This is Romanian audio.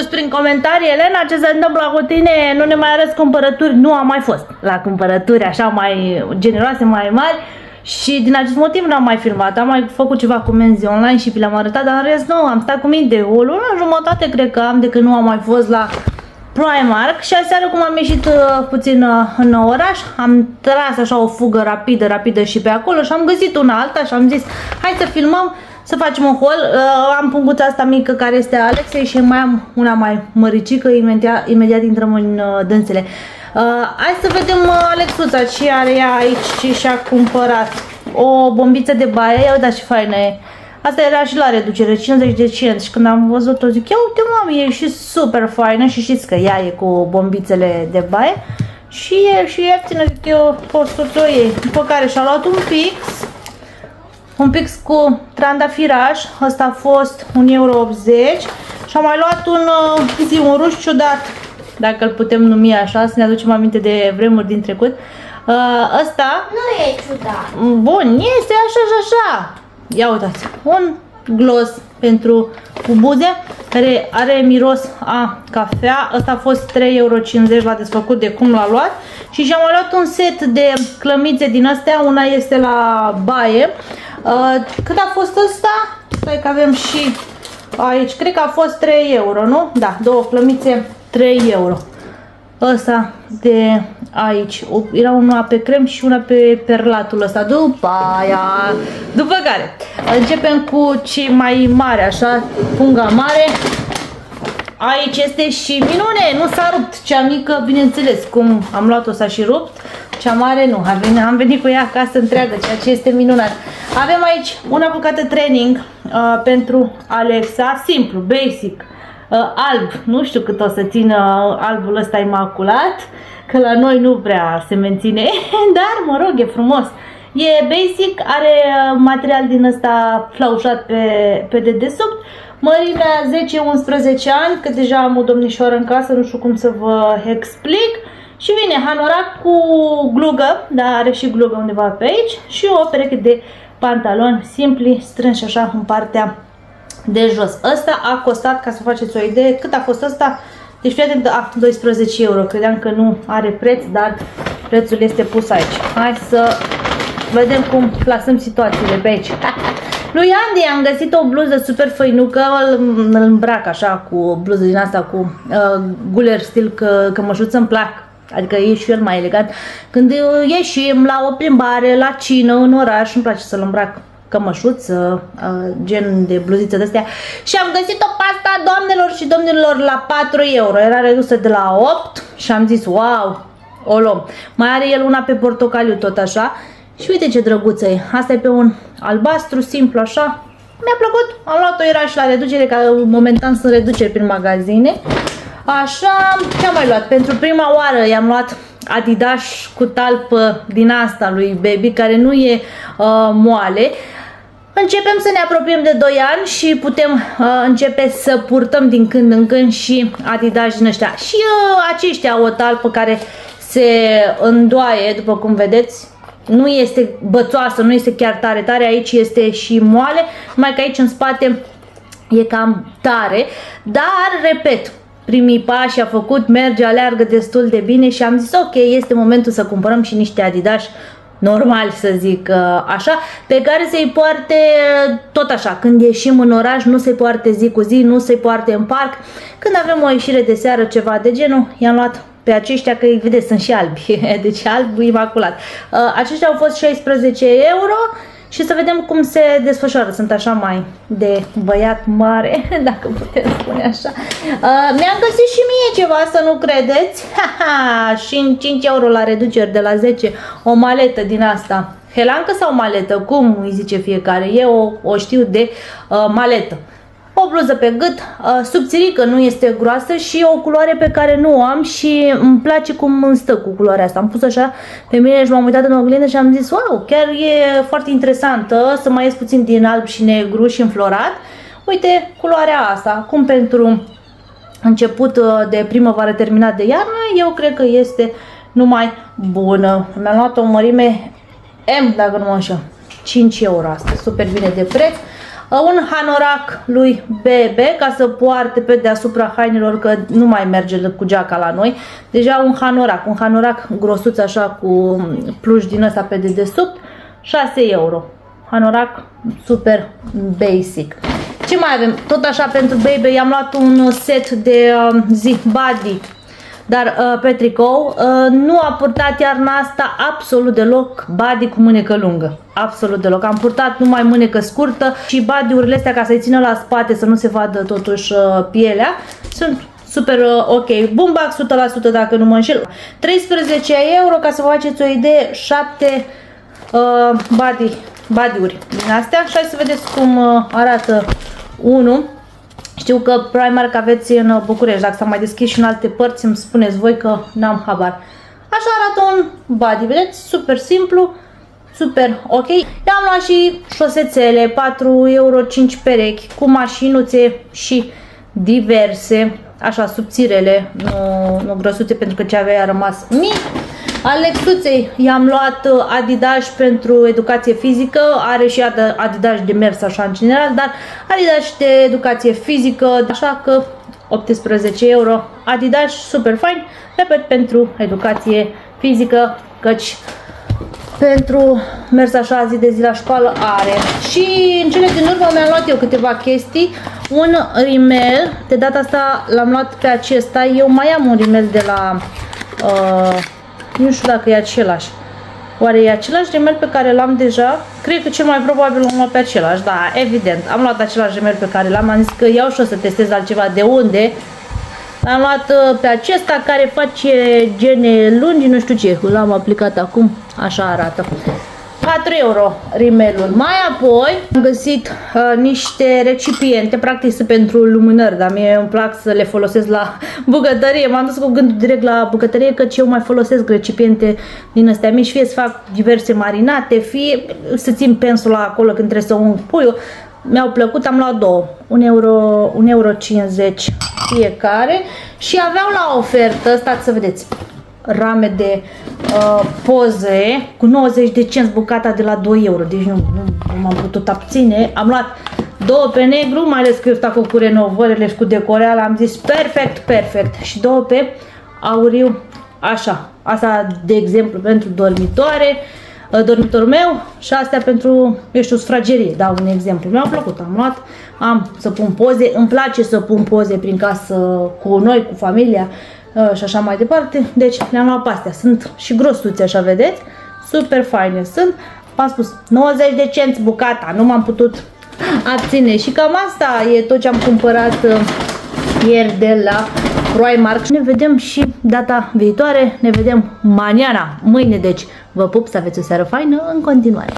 spus prin comentarii, Elena, ce se întâmplă cu tine, nu ne mai arăți cumpărături, nu am mai fost la cumpărături așa mai generoase, mai mari. Și din acest motiv n-am mai filmat, am mai făcut ceva comenzi online și vi le-am arătat, dar în rest nu, am stat cu minte, o lună jumătate cred că am de când nu am mai fost la Primark. Și aseară cum am ieșit uh, puțin uh, în oraș, am tras așa o fugă rapidă, rapidă și pe acolo și am găsit una alta și am zis hai să filmăm să facem un haul. Uh, am punguța asta mică care este a Alexei și mai am una mai măricică, imediat, imediat intrăm în uh, dânsele. Uh, hai să vedem uh, Alexuța ce are ea aici, ce și-a cumpărat. O bombiță de baie, ia uitați ce faină e. Asta era și la reducere, 50 de cenți și când am văzut-o zic, ia uite mami, e și super faină și știți că ea e cu bombițele de baie și e și ieftină, zic eu, poți să o iei. După care și-a luat un pix, un pix cu trandafiraj, ăsta a fost 1,80 euro și am mai luat un, uh, zi, un ruș ciudat, dacă îl putem numi așa, să ne aducem aminte de vremuri din trecut. Uh, ăsta... Nu e ciudat. Bun, este așa și așa. Ia uitați, un gloss pentru cu buze care are miros a cafea. Ăsta a fost 3,50 euro la desfăcut de cum l-a luat. Și și-am mai luat un set de clămițe din astea. Una este la baie. Uh, cât a fost ăsta? Stai că avem și aici. Cred că a fost 3 euro, nu? Da, două clămițe 3 euro. Ăsta de aici. Era una pe crem și una pe perlatul ăsta. După aia, după care începem cu ce mai mare, așa, punga mare. Aici este și minune, nu s-a rupt. Cea mică, bineînțeles, cum am luat-o s-a și rupt. Cea mare nu, am venit, am venit cu ea acasă întreagă, ceea ce este minunat. Avem aici una bucată training uh, pentru Alexa, simplu, basic, uh, alb. Nu știu cât o să țină albul ăsta imaculat, că la noi nu prea se menține, dar mă rog, e frumos. E basic, are uh, material din ăsta flaușat pe, pe dedesubt, mărimea 10-11 ani, că deja am o domnișoară în casă, nu știu cum să vă explic. Și vine hanorac cu glugă, dar are și glugă undeva pe aici și o pereche de pantaloni simpli, strânși așa în partea de jos. Ăsta a costat, ca să faceți o idee, cât a fost ăsta? Deci fii atent, a, 12 euro. Credeam că nu are preț, dar prețul este pus aici. Hai să vedem cum plasăm situațiile pe aici. Lui Andy am găsit o bluză super făinucă, îl, îl îmbrac așa cu bluză din asta cu uh, guler stil că, cămășuță îmi plac Adică e și el mai elegant. Când ieșim la o plimbare, la cină, în oraș, îmi place să-l îmbrac cămășuță, gen de bluziță de astea. Și am găsit o pasta doamnelor și domnilor la 4 euro. Era redusă de la 8 și am zis, wow, o luăm. Mai are el una pe portocaliu tot așa. Și uite ce drăguță e. Asta e pe un albastru, simplu așa. Mi-a plăcut. Am luat-o, era și la reducere, că momentan sunt reduceri prin magazine. Așa, ce-am mai luat? Pentru prima oară i-am luat Adidas cu talpă din asta lui Baby, care nu e uh, moale. Începem să ne apropiem de 2 ani și putem uh, începe să purtăm din când în când și Adidas din ăștia. Și uh, aceștia au o talpă care se îndoaie, după cum vedeți, nu este bățoasă, nu este chiar tare tare, aici este și moale, numai că aici în spate e cam tare, dar, repet, primii pași a făcut, merge, aleargă destul de bine și am zis ok, este momentul să cumpărăm și niște Adidas normal să zic uh, așa, pe care să-i poarte uh, tot așa, când ieșim în oraș, nu se poarte zi cu zi, nu se poarte în parc, când avem o ieșire de seară, ceva de genul, i-am luat pe aceștia, că îi vedeți, sunt și albi, deci alb imaculat. Uh, aceștia au fost 16 euro, și să vedem cum se desfășoară. Sunt așa mai de băiat mare, dacă putem spune așa. Uh, Mi-am găsit și mie ceva, să nu credeți. Ha, ha, și în 5 euro la reduceri de la 10, o maletă din asta. Helancă sau maletă? Cum îi zice fiecare? Eu o, o știu de uh, maletă o bluză pe gât, uh, subțirică, nu este groasă și o culoare pe care nu o am și îmi place cum îmi stă cu culoarea asta. Am pus așa pe mine și m-am uitat în oglindă și am zis, wow, chiar e foarte interesantă să mai ies puțin din alb și negru și înflorat. Uite culoarea asta, cum pentru început uh, de primăvară terminat de iarnă, eu cred că este numai bună. Mi-am luat o mărime M, dacă nu mă așa, 5 euro asta, super bine de preț. Un hanorac lui Bebe ca să poarte pe deasupra hainelor că nu mai merge cu geaca la noi. Deja un hanorac, un hanorac grosuț așa cu pluș din ăsta pe dedesubt, 6 euro. Hanorac super basic. Ce mai avem? Tot așa pentru baby i-am luat un set de uh, zi body dar uh, pe tricou uh, nu a purtat iarna asta absolut deloc body cu mânecă lungă. Absolut deloc. Am purtat numai mânecă scurtă și body-urile astea ca să-i țină la spate să nu se vadă totuși uh, pielea. Sunt super uh, ok. Boombox 100% dacă nu mă înșel. 13 euro ca să vă faceți o idee, 7 uh, body, body-uri din astea. Și hai să vedeți cum uh, arată unul. Știu că Primark aveți în București, dacă s-a mai deschis și în alte părți, îmi spuneți voi că n-am habar. Așa arată un body, vedeți? Super simplu, super ok. I-am luat și șosețele, 4 euro 5 perechi, cu mașinuțe și diverse, așa subțirele, nu, nu grăsuțe pentru că ce avea a rămas mic. Alexuței i-am luat uh, Adidas pentru educație fizică, are și Adidas de mers așa în general, dar Adidas de educație fizică, așa că 18 euro, Adidas super fain, repet, pentru educație fizică, căci pentru mers așa zi de zi la școală are. Și în cele din urmă mi-am luat eu câteva chestii. Un rimel, de data asta l-am luat pe acesta. Eu mai am un rimel de la uh, nu știu dacă e același. Oare e același gemel pe care l-am deja? Cred că cel mai probabil l-am luat pe același, da, evident. Am luat același gemel pe care l-am, am zis că iau și o să testez altceva de unde. L-am luat uh, pe acesta care face gene lungi, nu știu ce, l-am aplicat acum, așa arată. 4 euro rimelul. Mai apoi am găsit uh, niște recipiente, practic sunt pentru lumânări, dar mie îmi plac să le folosesc la bucătărie. M-am dus cu gândul direct la bucătărie, căci eu mai folosesc recipiente din astea mici, fie să fac diverse marinate, fie să țin pensula acolo când trebuie să ung puiul. Mi-au plăcut, am luat două, 1 euro, 1 euro 50 fiecare și aveau la ofertă, stați să vedeți, rame de uh, poze cu 90 de cenți bucata de la 2 euro. Deci nu, nu, nu m-am putut abține. Am luat două pe negru, mai ales că eu stau cu renovările și cu decoreala. Am zis perfect, perfect. Și două pe auriu, așa. Asta, de exemplu, pentru dormitoare, uh, dormitorul meu și astea pentru, eu știu, sufragerie, dau un exemplu. Mi-au plăcut, am luat, am să pun poze, îmi place să pun poze prin casă cu noi, cu familia, Uh, și așa mai departe. Deci le-am luat pe astea. Sunt și grosuțe, așa vedeți. Super faine sunt. V-am spus, 90 de cenți bucata. Nu m-am putut abține. Și cam asta e tot ce am cumpărat uh, ieri de la Primark. Ne vedem și data viitoare. Ne vedem maniana, mâine. Deci vă pup să aveți o seară faină în continuare.